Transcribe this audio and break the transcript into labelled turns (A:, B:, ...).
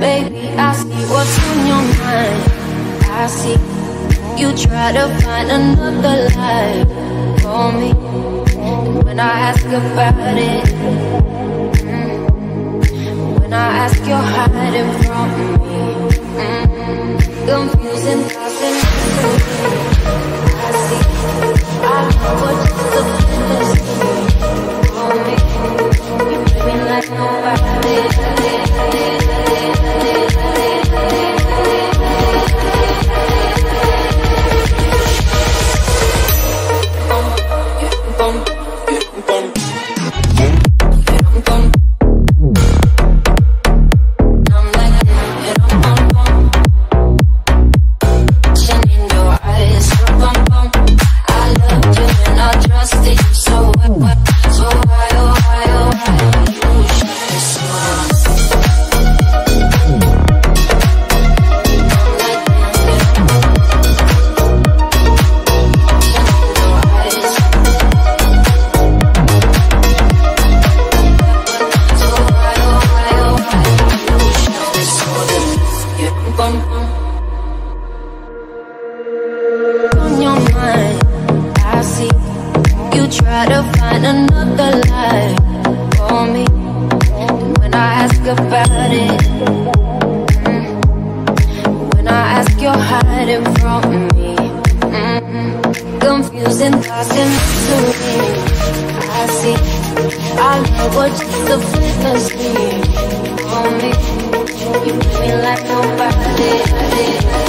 A: Baby, I see what's on your mind. I see you try to find another life for me. And when I ask about it, mm, when I ask, you're hiding from me. Try to find another life for me. And when I ask about it, mm, when I ask, you're hiding from me. Mm, confusing thoughts and mystery. I see, I know what you're to be for me. You treat me like nobody.